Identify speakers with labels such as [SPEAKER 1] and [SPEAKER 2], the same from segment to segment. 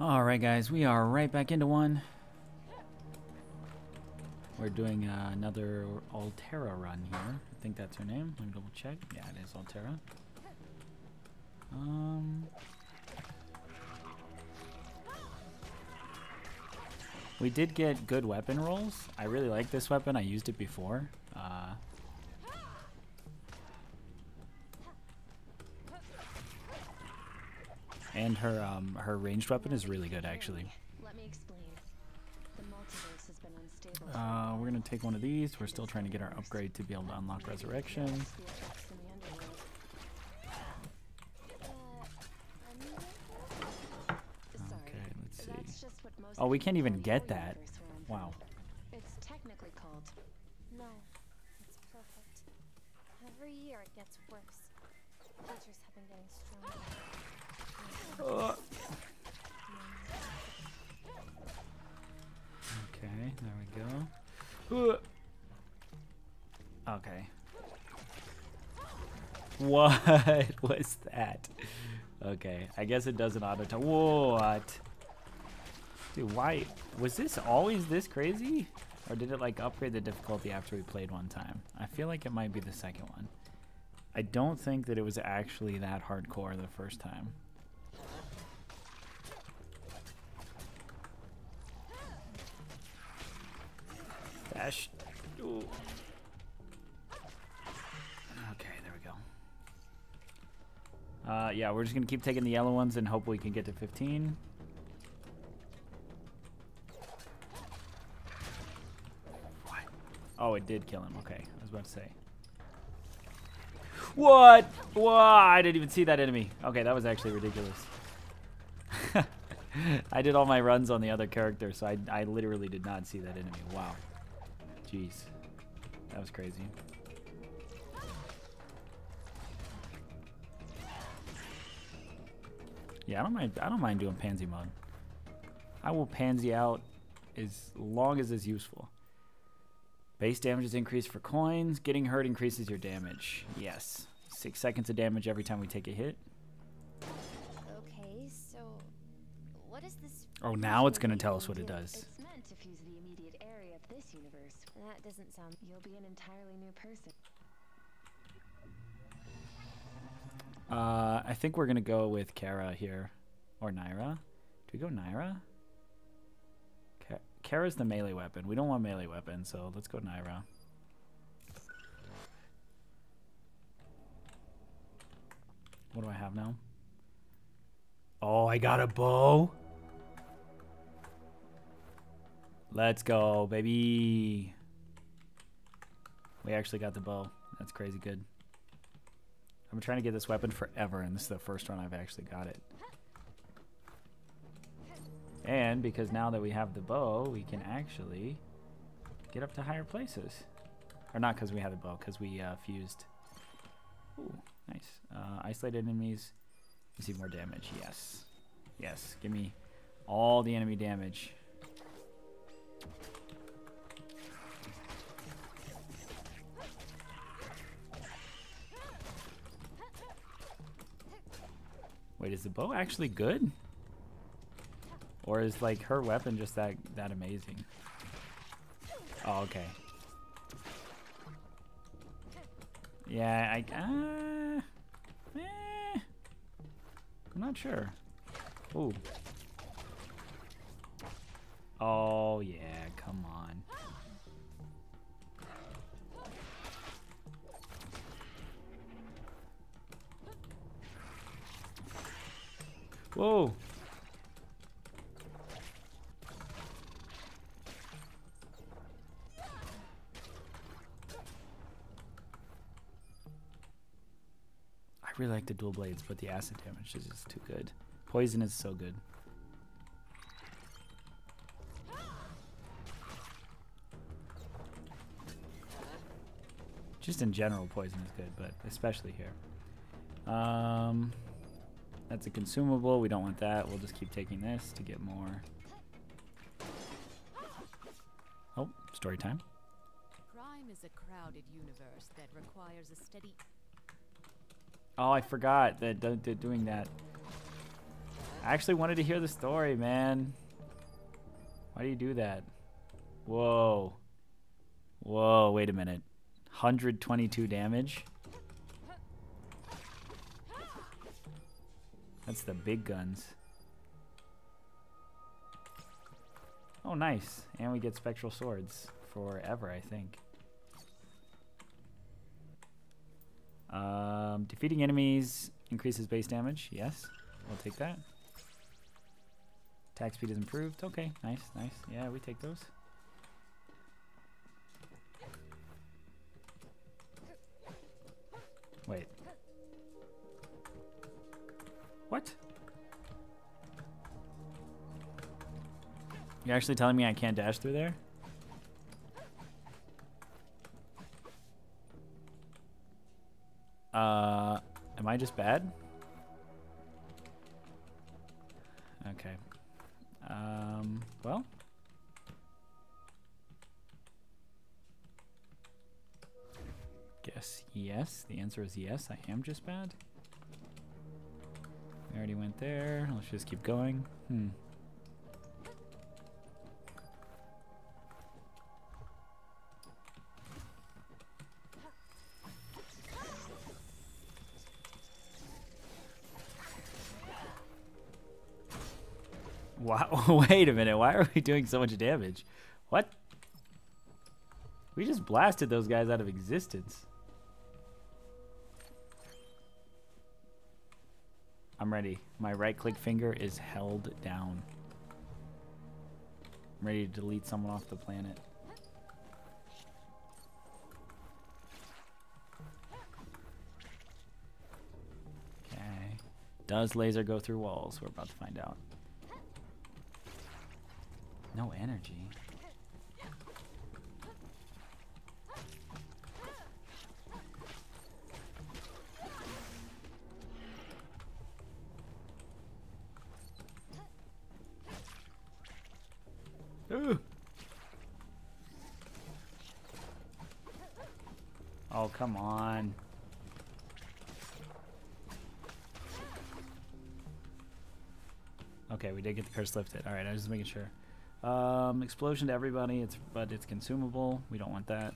[SPEAKER 1] Alright guys, we are right back into one. We're doing uh, another Altara run here. I think that's her name. Let me double check. Yeah, it is Altara. Um, we did get good weapon rolls. I really like this weapon. I used it before. Uh, and her um, her ranged weapon is really good, actually.
[SPEAKER 2] Let me explain. The multiverse has been unstable.
[SPEAKER 1] Uh, we're gonna take one of these. We're still trying to get our upgrade to be able to unlock resurrection.
[SPEAKER 2] The effects in the underworld. Uh,
[SPEAKER 1] Okay, let's see.
[SPEAKER 2] that's just what most
[SPEAKER 1] Oh, we can't even get that.
[SPEAKER 2] universe where I'm
[SPEAKER 1] Wow.
[SPEAKER 2] It's technically called
[SPEAKER 3] No, it's perfect. Every year it gets worse. Creatures have been getting stronger.
[SPEAKER 1] Okay, there we go. Okay. What was that? Okay, I guess it doesn't auto. What? Dude, why? Was this always this crazy? Or did it like upgrade the difficulty after we played one time? I feel like it might be the second one. I don't think that it was actually that hardcore the first time. Dash. Ooh. Okay, there we go. Uh, yeah, we're just gonna keep taking the yellow ones and hope we can get to 15. What? Oh, it did kill him. Okay, I was about to say. What? What? I didn't even see that enemy. Okay, that was actually ridiculous. I did all my runs on the other character, so I, I literally did not see that enemy. Wow. Jeez. That was crazy. Yeah, I don't mind I don't mind doing pansy mode. I will pansy out as long as it's useful. Base damage is increased for coins. Getting hurt increases your damage. Yes. Six seconds of damage every time we take a hit.
[SPEAKER 3] Okay, so what is this?
[SPEAKER 1] Oh, now it's gonna tell us what it
[SPEAKER 2] do.
[SPEAKER 1] does.
[SPEAKER 2] It's meant to fuse the immediate area of this universe.
[SPEAKER 3] That doesn't sound.
[SPEAKER 2] You'll be an entirely new person.
[SPEAKER 1] Uh, I think we're gonna go with Kara here, or Naira. Do we go Naira? Ka- Kara's the melee weapon. We don't want melee weapon, so let's go Naira. What do I have now? Oh, I got a bow. Let's go, baby. We actually got the bow. That's crazy good. I've been trying to get this weapon forever, and this is the first run I've actually got it. And because now that we have the bow, we can actually get up to higher places. Or not because we have the bow, because we uh, fused. Ooh, nice. Uh, isolated enemies receive more damage. Yes. Yes. Give me all the enemy damage. Wait, is the bow actually good? Or is like her weapon just that that amazing? Oh, okay. Yeah, I uh, eh, I'm not sure. Ooh. Oh yeah, come on. Whoa. I really like the dual blades, but the acid damage is just too good. Poison is so good. Just in general, poison is good, but especially here. Um, that's a consumable. We don't want that. We'll just keep taking this to get more. Oh, story time.
[SPEAKER 4] Crime is a crowded universe that requires a steady
[SPEAKER 1] Oh, I forgot that do- do- doing that. I actually wanted to hear the story, man. Why do you do that? Whoa. Whoa, wait a minute. 122 damage? That's the big guns. Oh, nice. And we get spectral swords forever, I think. Um, defeating enemies increases base damage. Yes, we'll take that. Attack speed is improved. Okay, nice, nice. Yeah, we take those. Wait. What? You're actually telling me I can't dash through there? Uh, am I just bad? Okay. Um, well. Guess yes. The answer is yes. I am just bad. Already went there. Let's just keep going. Hmm. Wow, wait a minute. Why are we doing so much damage? What? We just blasted those guys out of existence. I'm ready. My right click finger is held down. I'm ready to delete someone off the planet. Okay. Does laser go through walls? We're about to find out. No energy. Curse lifted. All right, I was just making sure. Um, explosion to everybody, it's but it's consumable. We don't want that.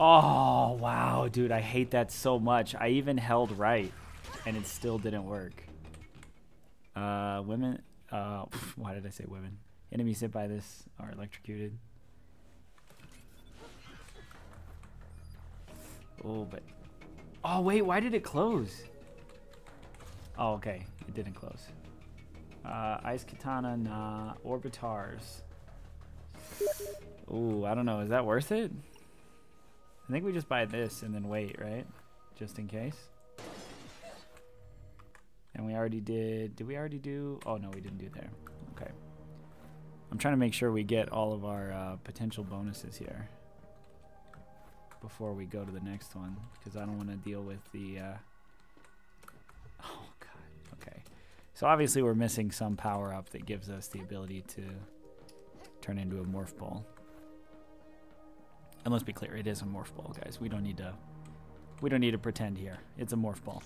[SPEAKER 1] Oh, wow, dude, I hate that so much. I even held right, and it still didn't work. Uh, women, uh, why did I say women? Enemies hit by this are electrocuted. Oh, but, oh wait, why did it close? Oh, okay. It didn't close. Uh, Ice Katana, nah. Orbitars. Ooh, I don't know. Is that worth it? I think we just buy this and then wait, right? Just in case. And we already did... Did we already do... Oh, no, we didn't do there. Okay. I'm trying to make sure we get all of our uh, potential bonuses here. Before we go to the next one. Because I don't want to deal with the... Uh, Oh god. Okay. So obviously we're missing some power up that gives us the ability to turn into a morph ball. And let's be clear, it is a morph ball, guys. We don't need to we don't need to pretend here. It's a morph ball.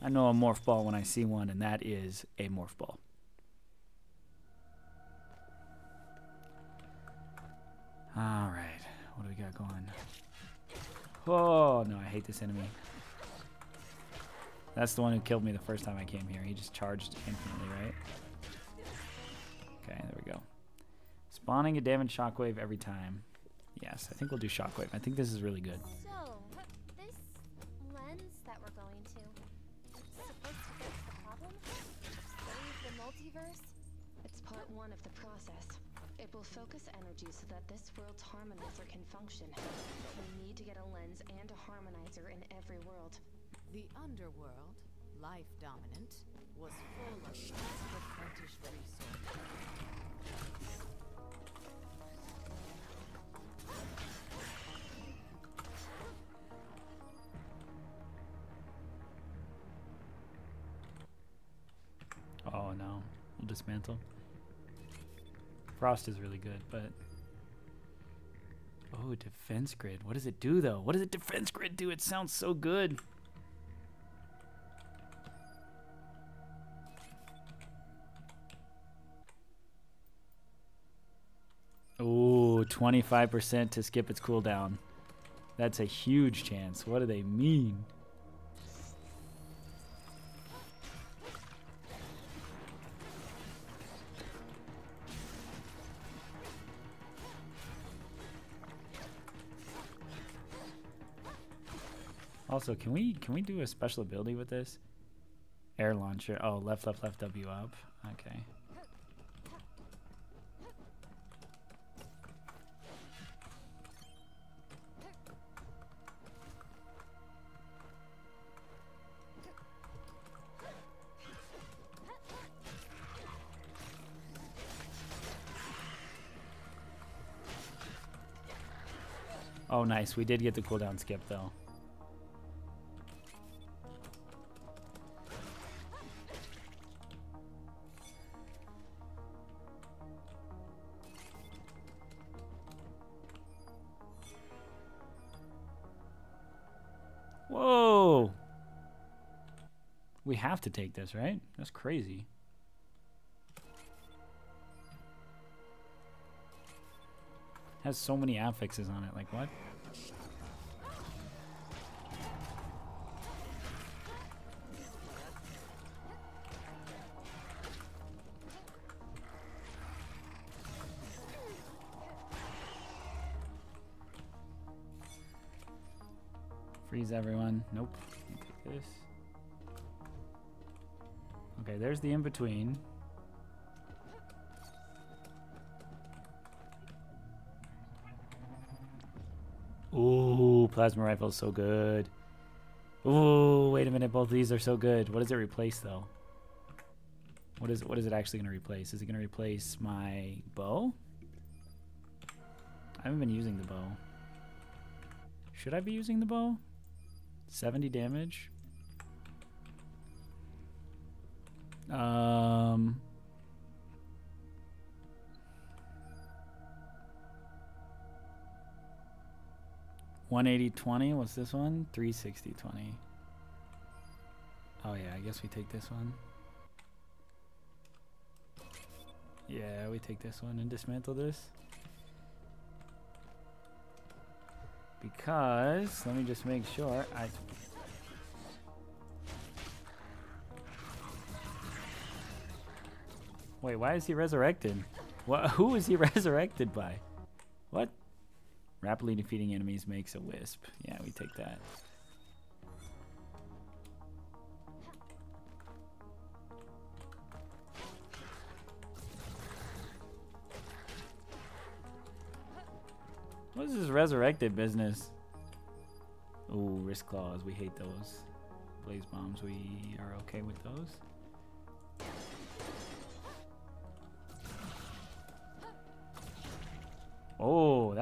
[SPEAKER 1] I know a morph ball when I see one, and that is a morph ball. All right, what do we got going? Oh no, I hate this enemy. That's the one who killed me the first time I came here. He just charged infinitely, right? Okay, there we go. Spawning a damage shockwave every time. Yes, I think we'll do shockwave. I think this is really good.
[SPEAKER 3] So, this lens that we're going to, supposed to fix the problem? Save the multiverse?
[SPEAKER 2] It's part one of the process. It will focus energy so that this world's harmonizer can function. We need to get a lens and a harmonizer in every world.
[SPEAKER 4] The underworld, life dominant, was full of replenished resources.
[SPEAKER 1] Oh no, we'll dismantle. Frost is really good, but Oh, defense grid. What does it do though? What does a defense grid do? It sounds so good. Oh, 25% to skip its cooldown. That's a huge chance. What do they mean? Also, can we can we do a special ability with this? Air launcher. Oh, left, left, left, W up. Okay. Oh, nice. We did get the cooldown skip, though. Have to take this, right? That's crazy. Has so many affixes on it. Like what? Freeze everyone. Nope. Take this. Okay, there's the in between. Ooh, plasma rifle is so good. Ooh, wait a minute, both these are so good. What does it replace though? What is what is it actually going to replace? Is it going to replace my bow? I haven't been using the bow. Should I be using the bow? 70 damage. Um One eighty twenty. What's this one? Three sixty twenty. Oh yeah, I guess we take this one. Yeah, we take this one and dismantle this. Because let me just make sure I Wait, why is he resurrected? What who is he resurrected by? What? Rapidly defeating enemies makes a wisp. Yeah, we take that. What is this resurrected business? Ooh, wrist claws. We hate those. Blaze bombs. We are okay with those.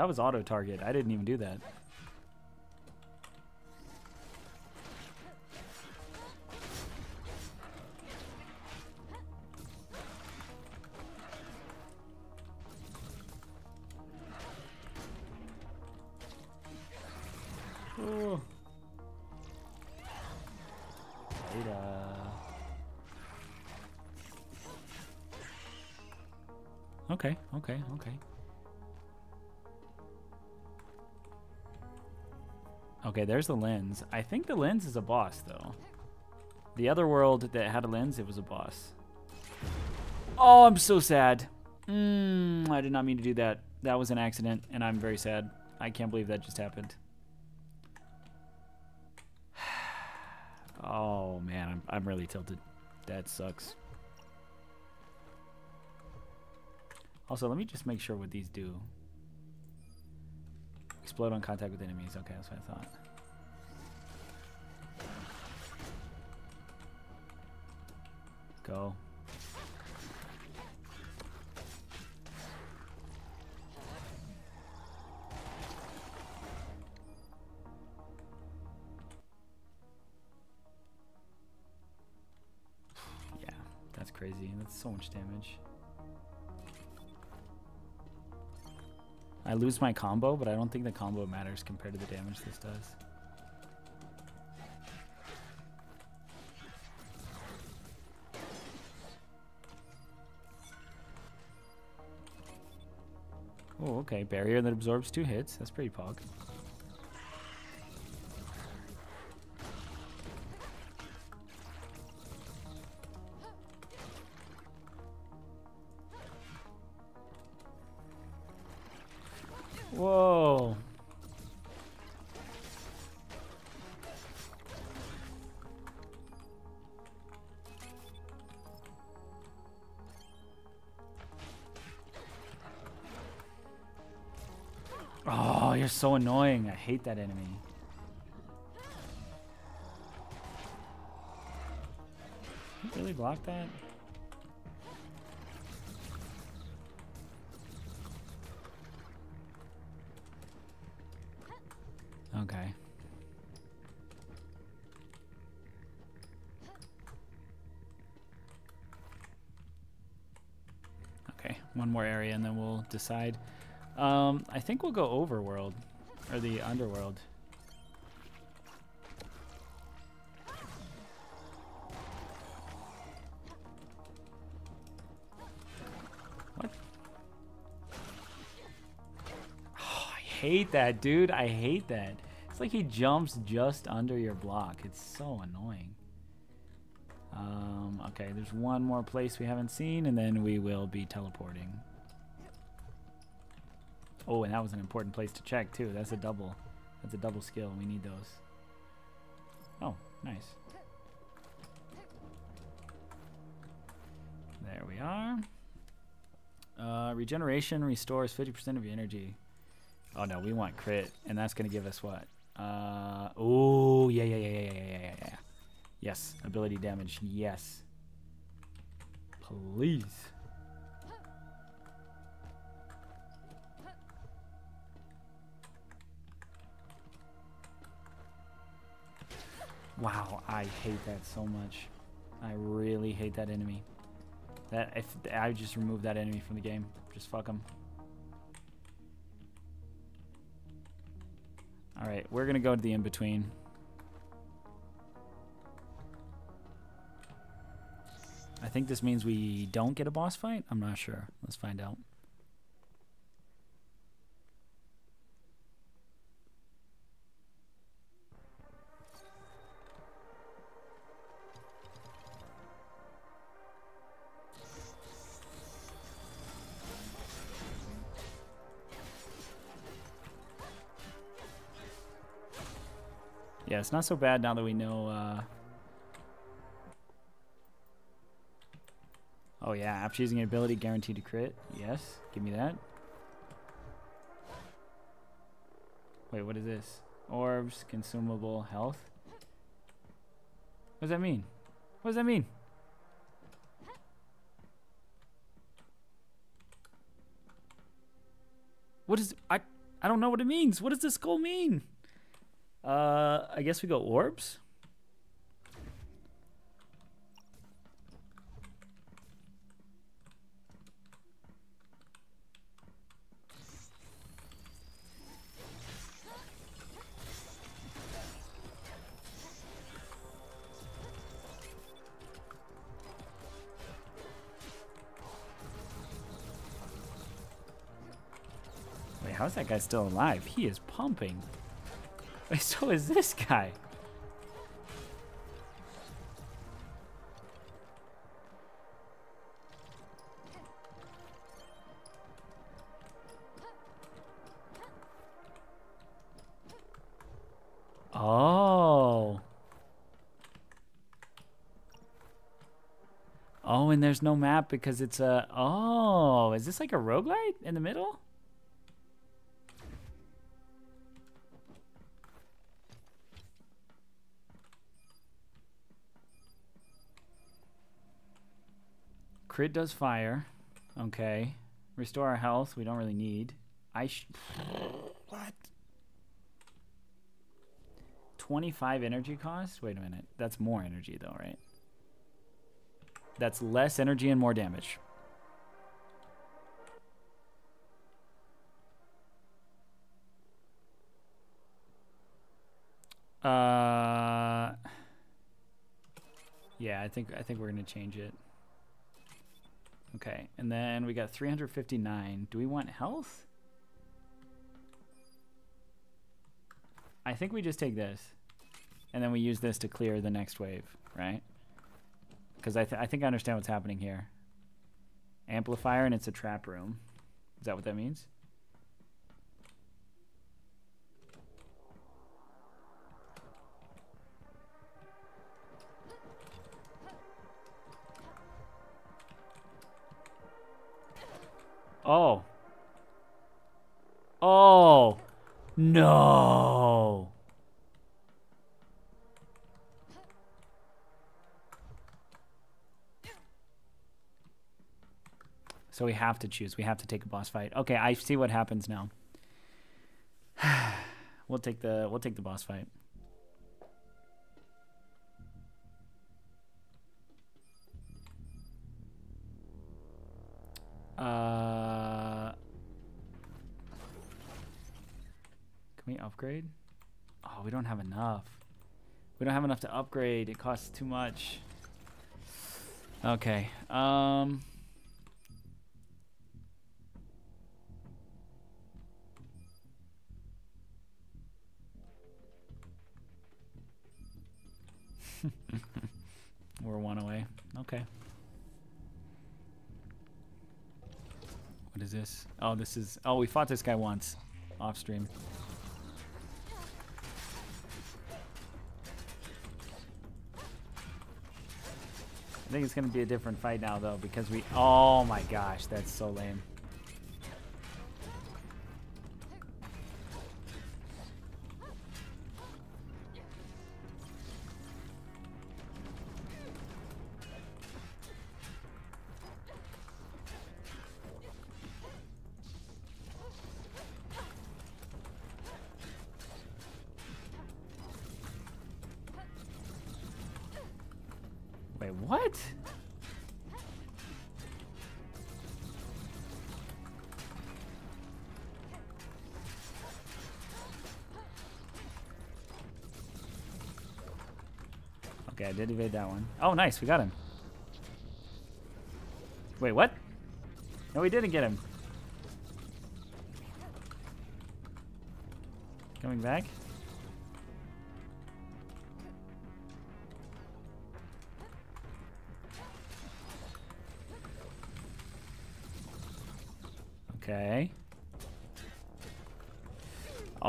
[SPEAKER 1] That was auto target. I didn't even do that. Oh. Okay, okay, okay. Okay, there's the lens. I think the lens is a boss, though. The other world that had a lens, it was a boss. Oh, I'm so sad. Mm, I did not mean to do that. That was an accident, and I'm very sad. I can't believe that just happened. Oh, man, I'm, I'm really tilted. That sucks. Also, let me just make sure what these do. Explode on contact with enemies. Okay, that's what I thought. Go. yeah, that's crazy. That's so much damage. I lose my combo, but I don't think the combo matters compared to the damage this does. Oh, okay. Barrier that absorbs two hits. That's pretty pog. Whoa. Oh, you're so annoying. I hate that enemy. You really block that? One more area and then we'll decide. Um, I think we'll go overworld or the underworld. What? Oh, I hate that, dude. I hate that. It's like he jumps just under your block. It's so annoying. Um, okay, there's one more place we haven't seen, and then we will be teleporting. Oh, and that was an important place to check too. That's a double. That's a double skill. We need those. Oh, nice. There we are. Uh, regeneration restores 50% of your energy. Oh no, we want crit, and that's gonna give us what? Uh, oh yeah, yeah, yeah, yeah, yeah, yeah, yeah. Yes, ability damage. Yes. Please. Wow, I hate that so much. I really hate that enemy. That if I just remove that enemy from the game, just fuck him. All right, we're gonna go to the in between. Think this means we don't get a boss fight. I'm not sure. Let's find out. Yeah, it's not so bad now that we know. Uh... Oh yeah, after using an ability guaranteed to crit. Yes, give me that. Wait, what is this? Orbs, consumable, health. What does that mean? What does that mean? What is I I don't know what it means. What does this goal mean? Uh, I guess we go orbs. Wait, how's that guy still alive? He is pumping. So is this guy. Oh. Oh, and there's no map because it's a... Oh, is this like a roguelite in the middle? Crit does fire. Okay. Restore our health. We don't really need. I What? 25 energy cost? Wait a minute. That's more energy though, right? That's less energy and more damage. Uh, yeah, I think I think we're gonna change it. Okay, and then we got 359. Do we want health? I think we just take this, and then we use this to clear the next wave, right? Because I, th I think I understand what's happening here. Amplifier, and it's a trap room. Is that what that means? Oh. No. So we have to choose. We have to take a boss fight. Okay, I see what happens now. we'll take the we'll take the boss fight. Upgrade? Oh, we don't have enough. We don't have enough to upgrade. It costs too much. Okay. Um. We're one away. Okay. What is this? Oh, this is. Oh, we fought this guy once, off stream. I think it's gonna be a different fight now though because we. Oh my gosh, that's so lame. What? Okay, I did evade that one. Oh, nice, we got him. Wait, what? No, we didn't get him. Coming back?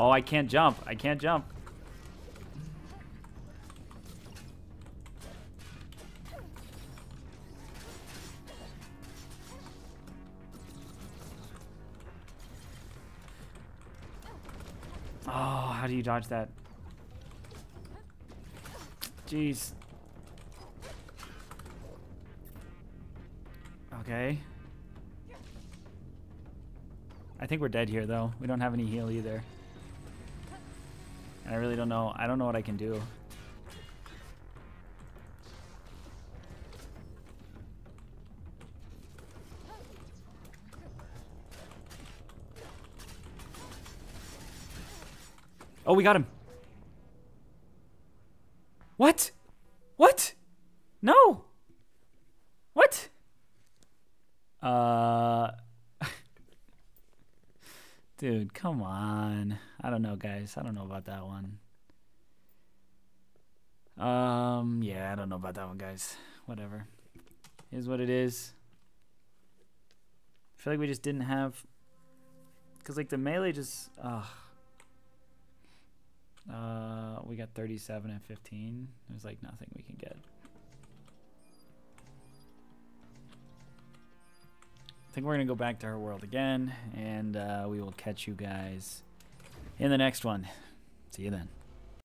[SPEAKER 1] Oh, I can't jump. I can't jump. Oh, how do you dodge that? Jeez. Okay. I think we're dead here, though. We don't have any heal either. I really don't know. I don't know what I can do. Oh, we got him. What? What? No. What? Uh... Dude, come on. I don't know, guys. I don't know about that one. Um, yeah, I don't know about that one, guys. Whatever. Is what it is. I feel like we just didn't have... Because, like, the melee just... Ugh. Uh, we got 37 and 15. There's, like, nothing we can get. I think we're going to go back to her world again, and uh, we will catch you guys in the next one. See you then.